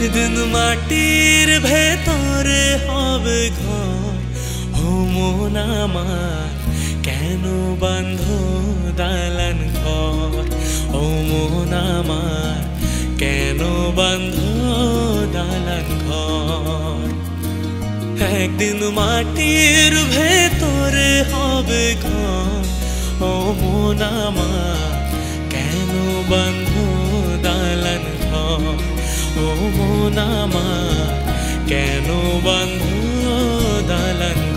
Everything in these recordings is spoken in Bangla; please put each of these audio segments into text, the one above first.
একদিন মাটির ভেতরে হবে ঘর। ও মন আমার, কেন বান্ধ দালান ঘর? ও মন আমার, কেন বান্ধ দালান ঘর? একদিন মাটির ভেতরে হবে ঘর। ও মন আমার, কেন বান্ধ আমার কেন বান্ধ দালান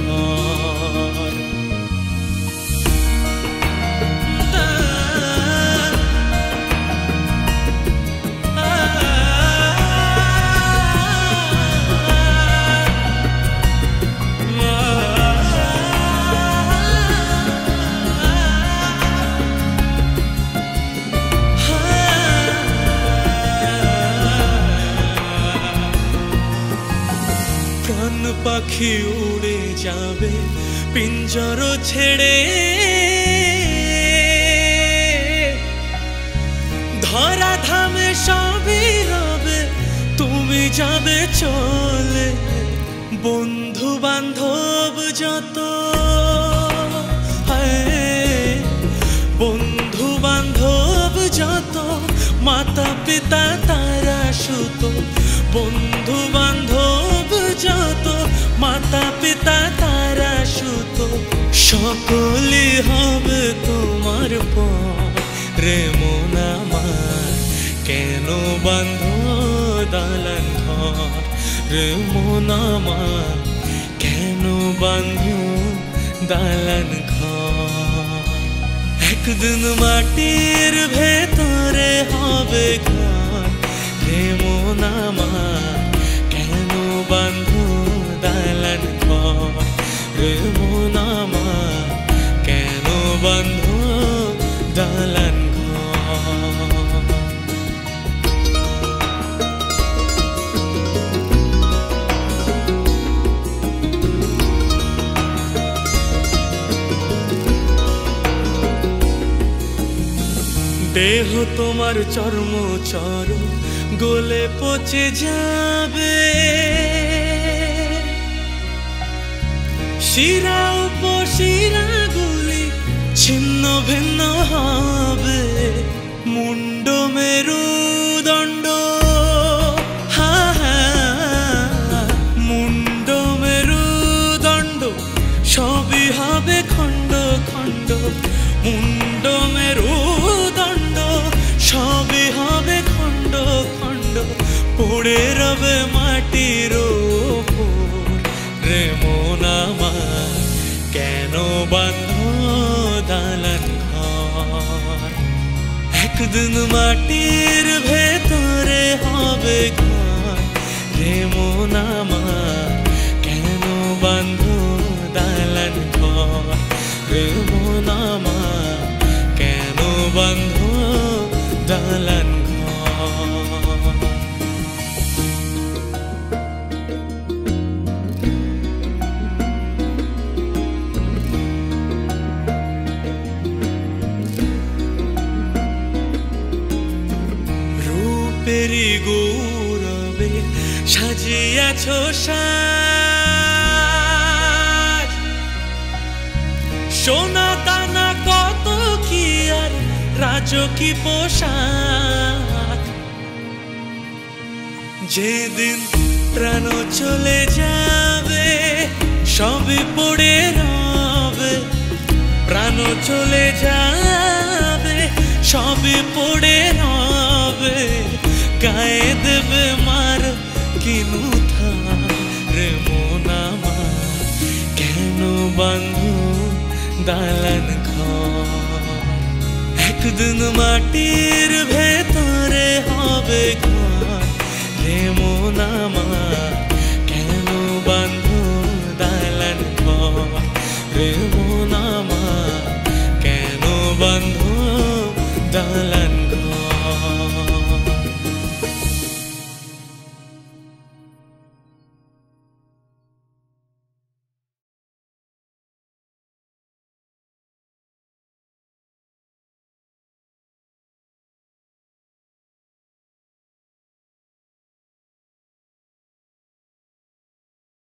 পাখি উড়ে যাবে, পিঞ্জর ছেড়ে। ধরা ধামে সবই রবে, তুমি যাবে চলে। বন্ধু বান্ধব যত বন্ধু বান্ধব যত মাতা পিতা রে নামার কেন বান্ধ দালান ঘর? প্রেম নামার কেন বান্ধ দালান ঘর? একদিন মাটির ভেতরে হবে ঘর। দেহ তোমার চর্ম চর গোলে পচে যাবে। শিরা উপশিরা গুলি ছিন্ন ভিন্ন হবে। মুন্ড মেরুদণ্ড হা হা, মুন্ড মেরুদণ্ড সবই হবে খণ্ড খণ্ড মুন্ড পড়ে মাটির রে মন আমার, কেন বান্ধ দালান একদিন মাটির ভেতরে হবে ঘর। রে মন কেন বান্ধ দালান ঘর? রে রূপেরই গৌরবে সাজিয়াছ সোনা দানা কত কি আর রাজকি পোশাক। যেদিন প্রাণ চলে যাবে সবই পড়ে রবে। প্রাণ চলে যাবে সবই পড়ে দালান একদিন মাটির ভেতরে হবে ঘর আমার